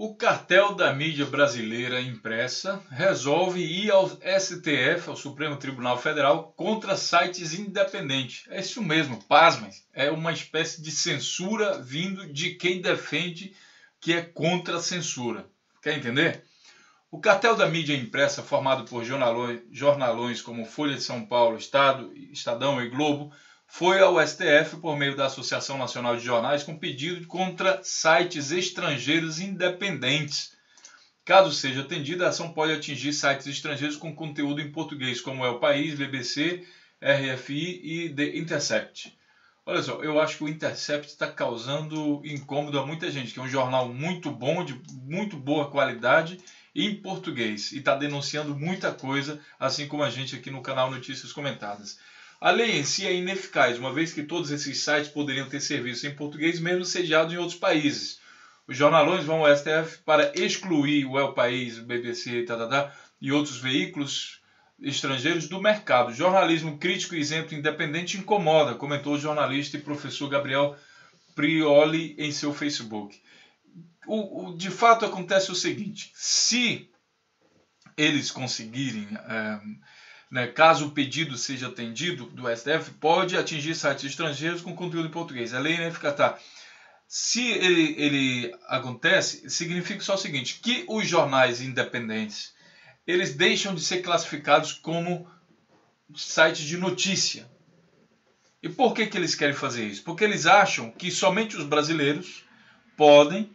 O cartel da mídia brasileira impressa resolve ir ao STF, ao Supremo Tribunal Federal, contra sites independentes. É isso mesmo, pasmem. É uma espécie de censura vindo de quem defende que é contra a censura. Quer entender? O cartel da mídia impressa, formado por jornalões, jornalões como Folha de São Paulo, Estado, Estadão e Globo, foi ao STF por meio da Associação Nacional de Jornais com pedido contra sites estrangeiros independentes. Caso seja atendida, a ação pode atingir sites estrangeiros com conteúdo em português, como é o País, BBC, RFI e The Intercept. Olha só, eu acho que o Intercept está causando incômodo a muita gente, que é um jornal muito bom, de muito boa qualidade em português e está denunciando muita coisa, assim como a gente aqui no canal Notícias Comentadas. A lei em si é ineficaz, uma vez que todos esses sites poderiam ter serviço em português, mesmo sediados em outros países. Os jornalões vão ao STF para excluir o El País, o BBC tá, tá, tá, e outros veículos estrangeiros do mercado. Jornalismo crítico, isento e independente incomoda, comentou o jornalista e professor Gabriel Prioli em seu Facebook. O, o, de fato acontece o seguinte: se eles conseguirem é, né, caso o pedido seja atendido do STF, pode atingir sites estrangeiros com conteúdo em português. A lei ineficatar. Tá. Se ele, ele acontece, significa só o seguinte, que os jornais independentes, eles deixam de ser classificados como sites de notícia. E por que, que eles querem fazer isso? Porque eles acham que somente os brasileiros podem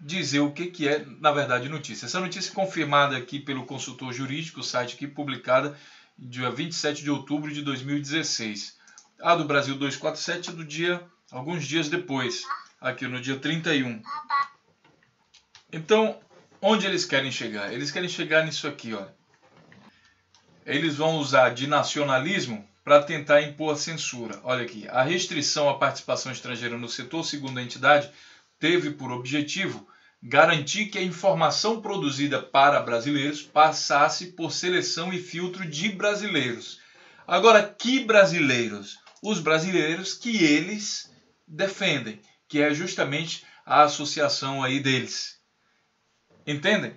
dizer o que, que é, na verdade, notícia. Essa notícia é confirmada aqui pelo consultor jurídico, o site aqui publicada dia 27 de outubro de 2016. A do Brasil 247 é do dia alguns dias depois, aqui no dia 31. Então, onde eles querem chegar? Eles querem chegar nisso aqui, olha. Eles vão usar de nacionalismo para tentar impor a censura. Olha aqui, a restrição à participação estrangeira no setor, segundo a entidade, teve por objetivo garantir que a informação produzida para brasileiros passasse por seleção e filtro de brasileiros. Agora, que brasileiros? Os brasileiros que eles defendem, que é justamente a associação aí deles. Entendem?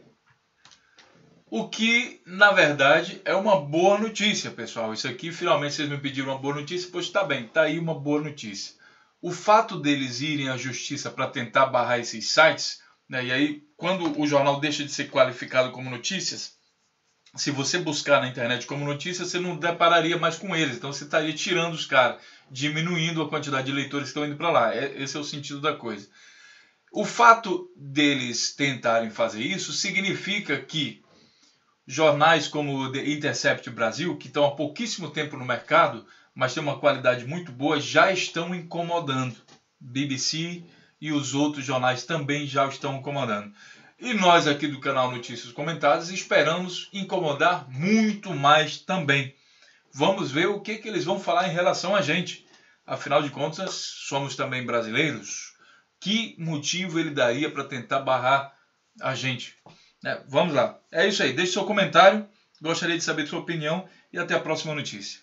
O que, na verdade, é uma boa notícia, pessoal. Isso aqui, finalmente, vocês me pediram uma boa notícia, pois está bem, está aí uma boa notícia. O fato deles irem à justiça para tentar barrar esses sites né? E aí, quando o jornal deixa de ser qualificado como notícias, se você buscar na internet como notícia, você não depararia mais com eles. Então você estaria tirando os caras, diminuindo a quantidade de leitores que estão indo para lá. É, esse é o sentido da coisa. O fato deles tentarem fazer isso significa que jornais como o The Intercept Brasil, que estão há pouquíssimo tempo no mercado, mas têm uma qualidade muito boa, já estão incomodando. BBC, e os outros jornais também já estão comandando. E nós aqui do canal Notícias Comentadas esperamos incomodar muito mais também. Vamos ver o que, que eles vão falar em relação a gente. Afinal de contas, somos também brasileiros. Que motivo ele daria para tentar barrar a gente? É, vamos lá. É isso aí. Deixe seu comentário. Gostaria de saber sua opinião e até a próxima notícia.